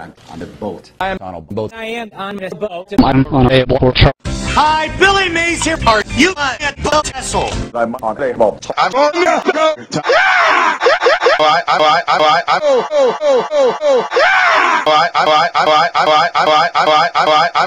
I'm on the boat. I am on a boat. I am on this boat. I'm on a boat. Hi, Billy Mays here. Are you a boat vessel? I'm on a boat. I'm on a boat. I, I, I, I, I, oh, oh, oh, oh, oh. I, I, I, I, I, I, I, I, I, I, I.